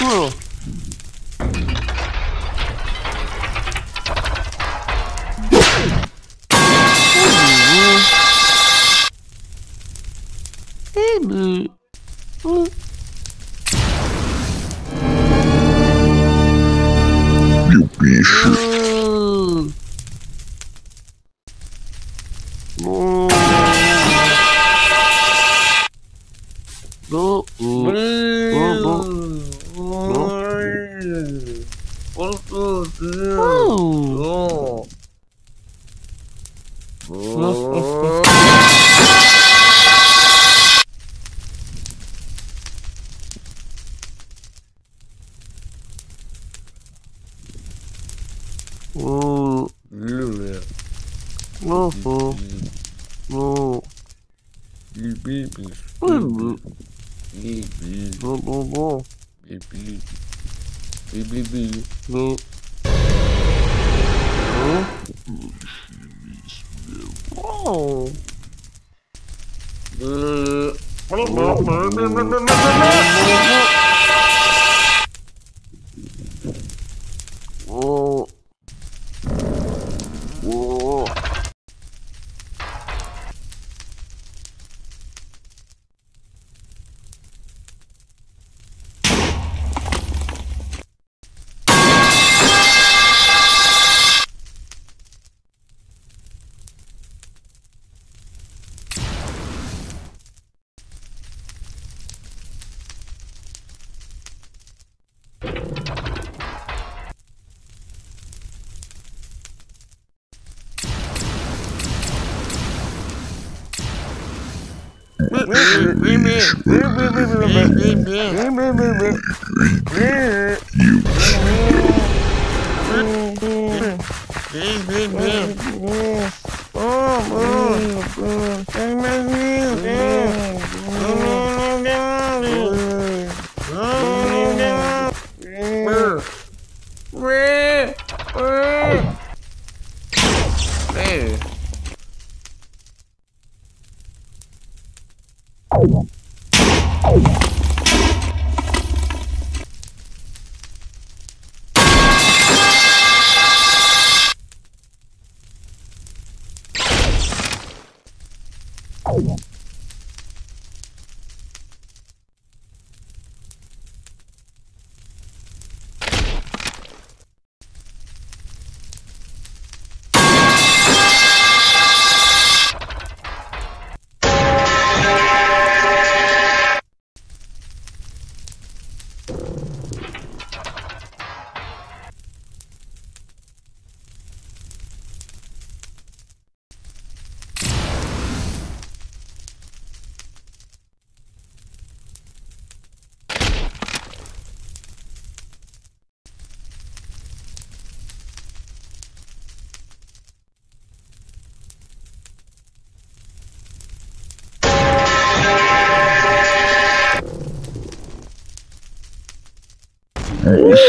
有 oh Boo. Boo. Boo. Boo. Whoa. Whoa. Whoa. Whoa. Whoa. Blu, blu, blu. Bli, bli. Bli, bli, bli. Blu. Blu. Blu. Blu. Blu. Blu. you Oh, yeah.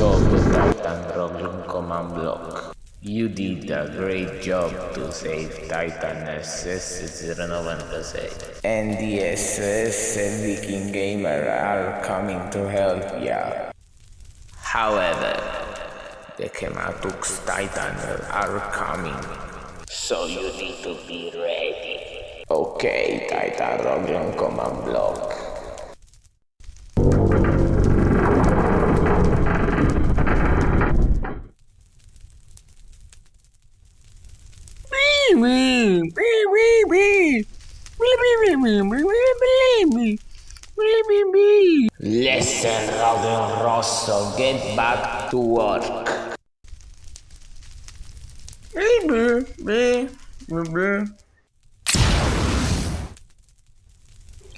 job, Titan Roglon Command Block. You did a great job to save Titan SS096. And the SS and Viking Gamer are coming to help ya. However, the Chematux Titan are coming. So you need to be ready. Okay, Titan Roglon Command Block. Listen, Robin Rosso, get back to work.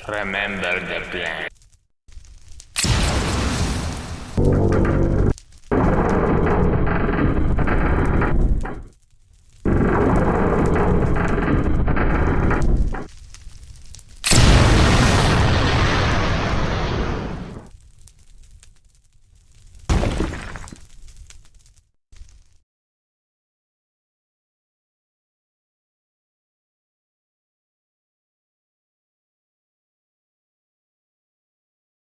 Remember the plan.